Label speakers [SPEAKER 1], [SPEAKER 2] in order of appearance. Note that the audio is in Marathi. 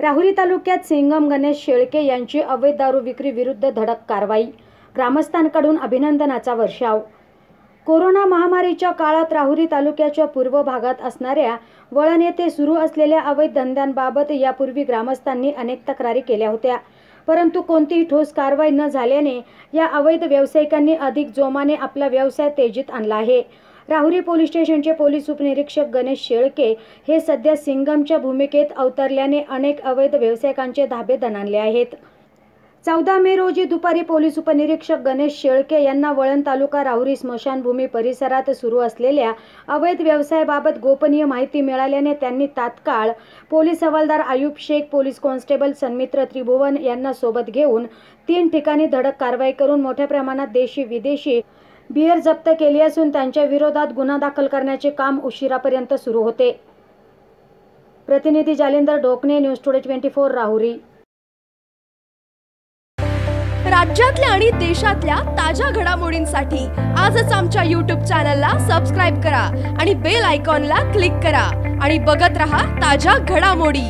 [SPEAKER 1] राहुरी तालुक्यात सिंगम गणेश शेळके यांची अवैध दारू विक्री विरुद्ध धडक कारवाई. ग्रामस्थांकडून अभिनंदनाचा वर्षाव. कोरोना महामारीच्या काळात राहुरी तालुक्याच्या पूर्व भागात असणाऱ्या वळण येथे सुरू असलेल्या अवैध धंद्यांबाबत यापूर्वी ग्रामस्थांनी अनेक तक्रारी केल्या होत्या. परंतु कोणतीही ठोस कारवाई न झाल्याने या अवैध व्यावसायिकांनी अधिक जोमाने आपला व्यवसाय तेजीत आणला आहे. राहुरी पोलीस स्टेशनचे पोलीस उपनिरीक्षक गणेश शेळके हे सध्या सिंगमच्या भूमिकेत अवतरल्याने अनेक अवैध व्यावसायिकांचे धाबे दणाणले आहेत. चौदा मे रोजी दुपारी पोलीस उपनिरीक्षक गणेश शेळके यांना वळण तालुका राहुरी स्मशानभूमी परिसरात सुरू असलेल्या अवैध व्यवसायाबाबत गोपनीय माहिती मिळाल्याने त्यांनी तात्काळ पोलीस हवालदार आयुब शेख पोलीस कॉन्स्टेबल सन्मित्र त्रिभुवन यांना सोबत घेऊन तीन ठिकाणी धडक कारवाई करून मोठ्या प्रमाणात देशी विदेशी बियर जप्त केली असून त्यांच्या विरोधात गुन्हा दाखल करण्याचे काम उशिरापर्यंत सुरू होते. प्रतिनिधी Jalindar Dhokane news today twenty four Rahuri.
[SPEAKER 2] राज्यातल्या आणि देशातल्या ताज्या घडामोडींसाठी आजच आमच्या यूट्यूब चॅनलला सबस्क्राईब करा आणि बेल आयकॉनला क्लिक करा आणि बघत रहा ताज्या घडामोडी.